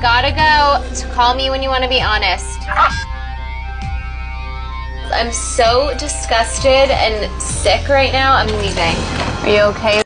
Gotta go. to Call me when you want to be honest. I'm so disgusted and sick right now. I'm leaving. Are you okay?